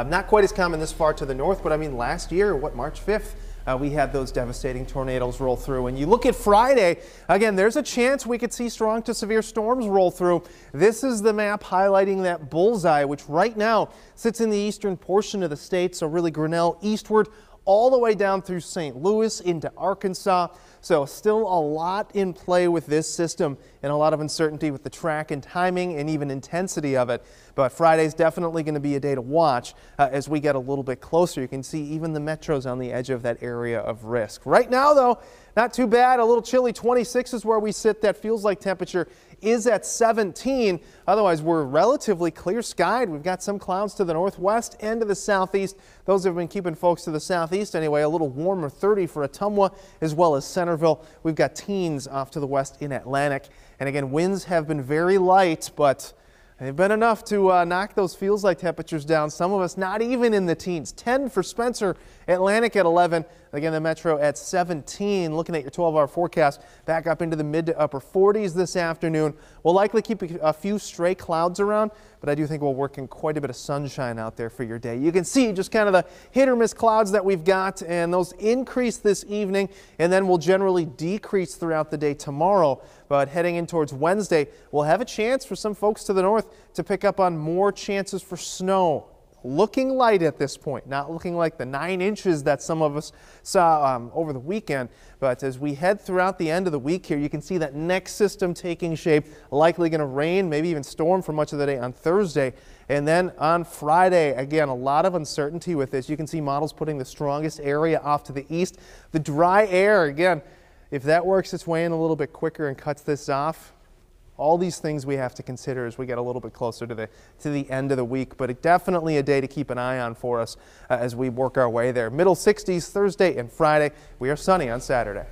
Uh, not quite as common this far to the north, but I mean, last year, what, March 5th, uh, we had those devastating tornadoes roll through. And you look at Friday, again, there's a chance we could see strong to severe storms roll through. This is the map highlighting that bullseye, which right now sits in the eastern portion of the state. So really Grinnell eastward all the way down through St. Louis into Arkansas. So still a lot in play with this system and a lot of uncertainty with the track and timing and even intensity of it. But Friday's definitely going to be a day to watch uh, as we get a little bit closer. You can see even the metros on the edge of that area of risk. Right now, though, not too bad. A little chilly. 26 is where we sit. That feels like temperature is at 17. Otherwise, we're relatively clear skied. We've got some clouds to the northwest and to the southeast. Those have been keeping folks to the southeast anyway. A little warmer 30 for Ottumwa as well as Centerville. We've got teens off to the west in Atlantic. And again, winds have been very light, but They've been enough to uh, knock those feels like temperatures down. Some of us not even in the teens. 10 for Spencer, Atlantic at 11. Again, the Metro at 17. Looking at your 12 hour forecast, back up into the mid to upper 40s this afternoon. We'll likely keep a few stray clouds around, but I do think we'll work in quite a bit of sunshine out there for your day. You can see just kind of the hit or miss clouds that we've got, and those increase this evening, and then will generally decrease throughout the day tomorrow. But heading in towards Wednesday, we'll have a chance for some folks to the north to pick up on more chances for snow looking light at this point, not looking like the nine inches that some of us saw um, over the weekend. But as we head throughout the end of the week here, you can see that next system taking shape, likely going to rain, maybe even storm for much of the day on Thursday. And then on Friday, again, a lot of uncertainty with this. You can see models putting the strongest area off to the east. The dry air, again, if that works its way in a little bit quicker and cuts this off, all these things we have to consider as we get a little bit closer to the to the end of the week. But definitely a day to keep an eye on for us uh, as we work our way there. Middle 60s Thursday and Friday. We are sunny on Saturday.